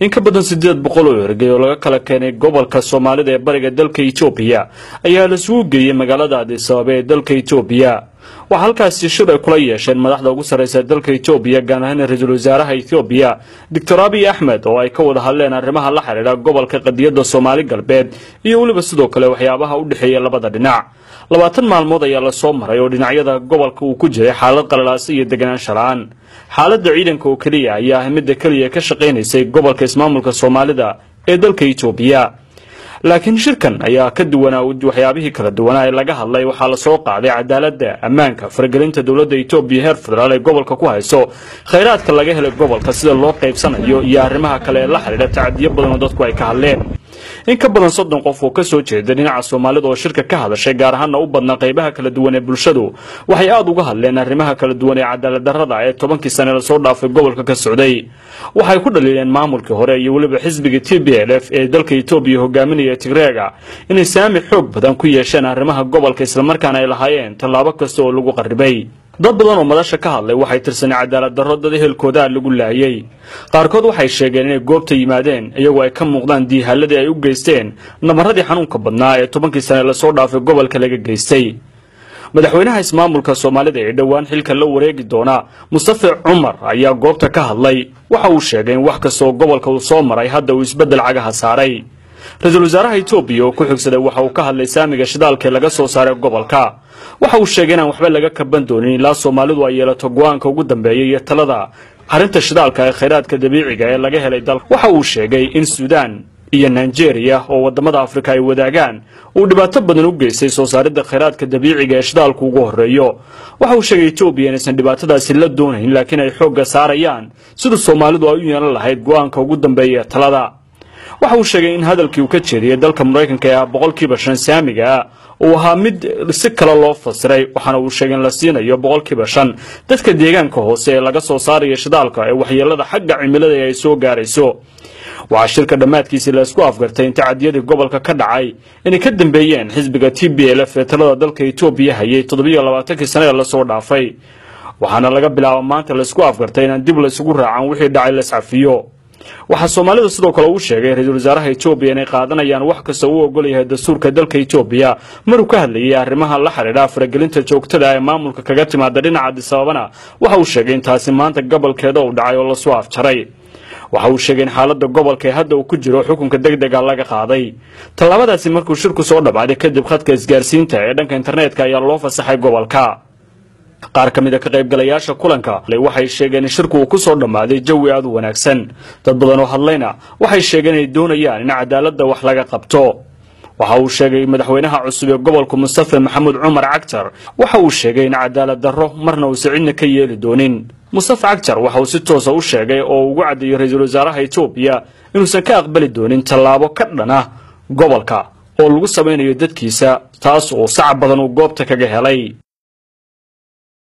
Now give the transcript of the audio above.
in ka badan siddeed boqol oo ergey oo laga kala keenay gobolka soomaalida ee bariga dalka etoobiya ayaa lasugu geeyey magaalada adisababa ee dalka etoobiya waxaa halkaasi shir ay kula yeesheen madaxda ugu sarraysa dalka etoobiya gaar ahaan ra'iisul wasaaraha etoobiya doctor abiy axmed oo ay ka wada hadleen arrimaha la xidhiidha gobolka qadiyadda soomaali galbeed iyo weliba sidoo kale waxyaabaha u dhexeeya labada dhinac. Labaatan maalmood ayaa la soo maray oo dhinacyada gobolka uu ku jiray xaalad qalalaasa iyo deganaansha la'aan xaaladda ciidanka oo keliya ayaa ah midda keliya ka shaqaynaysay gobolka ismaamulka soomaalida ee dalka etoobiya laakiin shirkan ayaa ka duwanaa waxyaabihii kala duwanaa ee laga hadlay. Waxaa la soo qaaday cadaaladda ammaanka faragelinta dowladda etoobiya heer federaal ee gobolka ku hayso khayraadka laga helay gobolka sida loo qaybsanayo iyo arrimaha kale ee la xidhiidha tacadiyo badan oo dadku ay ka hadleen in ka badan soddon qof oo ka soo jeeda dhinaca soomaalida oo shirka ka hadashay gaar ahaanna u badnaa qaybaha kala duwan ee bulshadu. Waxay aada uga hadleen arrimaha kala duwan ee cadaalad darrada ee tobankii sane la soo dhaafay gobolka ka socday. Waxay ku dhaliileen maamulkii hore iyo weliba xisbigii t b l f ee dalka etoobiya hogaaminaya tigreega inay saami xoog badan ku yeesheen arrimaha gobolka islamarkaana ay lahaayeen tallaabo kasta oo lagu qarribay dad badan oo madasha ka hadlay waxay tirsanay cadaalad darro dad ehelkoodaa lagu laayay. Qaarkood waxay sheegeen inay goobta yimaadeen iyagoo ay ka muuqdaan diihaaladii ay u geysteen nabaradii xanuunka badnaa ee tobankii sane la soo dhaafay gobolka laga geystay. Madaxweynaha ismaamulka soomaalida ee dhowaan xilka la wareegi doona mustafe cumar ayaa goobta ka hadlay. Waxa uu sheegay in wax kasta oo gobolka uu soo maray hadda uu isbeddel cagaha saaray ra'iisul wasaaraha etoobiya oo ku xigsaday waxa uu ka hadlay saamiga shidaalka ee laga soo saaray gobolka. Waxa uu sheegay inaan waxba laga kaban doonin ilaa soomaalidu ay yeelato go'aanka ugu dambeeya iyo talada. Arrinta shidaalka ee khayraadka dabiiciga ee laga helay dalka. Waxa uu sheegay in suudaan iyo nigeria oo waddamada afrika ay wadaagaan uu dhibaato badan u geystay soo saaridda khayraadka dabiiciga ee shidaalku ugu horreeyo. Waxa uu sheegay etoobiya inaysan dhibaatadaasi la doonayn laakiin ay xoogga saarayaan. Sida soomaalidu ay u yeelan lahayd go'aanka ugu dambeeya ee talada waxa uu sheegay in hadalkii uu ka jeediyey dalka maraykanka ee boqolkiiba shan saamiga uu ahaa mid si kale loo fasiray waxaana uu sheegay in la siinayo boqolkiiba shan. Dadka deegaanka hoose ee laga soo saarayo shidaalka ee waxyeelada xagga cimilada ay soo gaarayso. Waxaa shirka dhammaadkiisii laysku afgartay in tacadiyadii gobolka ka dhacay inay ka dambeeyeen xisbiga t b l f ee talada dalka etoobiya hayay toddobiyo labaatankii sane ee la soo dhaafay. Waxaana laga bilaaba maanta laysku afgartay inaan dib laysugu raacan wixii dhacay laiscafiyo waxaa soomaalida sidoo kale uu sheegay ra'iisul wasaaraha etoobiya inay qaadanayaan wax kasta uu ogol yahay dastuurka dalka etoobiya maruu ka hadlayay arrimaha la xidhiidha faragelinta joogtada ee maamulka kaga timaada dhinaca adisababana waxa uu sheegay in taasi maanta gobolkeeda uu dhacay oo la soo afjaray. Waxa uu sheegay in xaaladda gobolka ee hadda uu ku jiro xukunka deg dega laga qaaday. Tallaabadaasi markuu shirku soo dhammaaday kadib khadka isgaarsiinta ee dhanka internetka ayaa loo fasaxay gobolka qaar ka mid a ka qaybgalayaasha kulanka waxay sheegeen in shirku uu ku soo dhammaaday jawi aad u wanaagsan. Dad badan oo hadlayna waxay sheegeen inay doonayaan in cadaaladda wax laga qabto. Waxa uu sheegay madaxweynaha cusub ee gobolka mustafe maxamuud cumar cagtar waxa uu sheegay in cadaalad darro marna uusan cidna ka yeeli doonin. Mustafe cagtar waxa uu si toosa u sheegay oo ugu caddeeyey ra'iisul wasaaraha etoobiya inuusan ka aqbali doonin tallaabo ka dhan ah gobolka oo lagu samaynayo dadkiisa taas oo sacab badan uu goobta kaga helay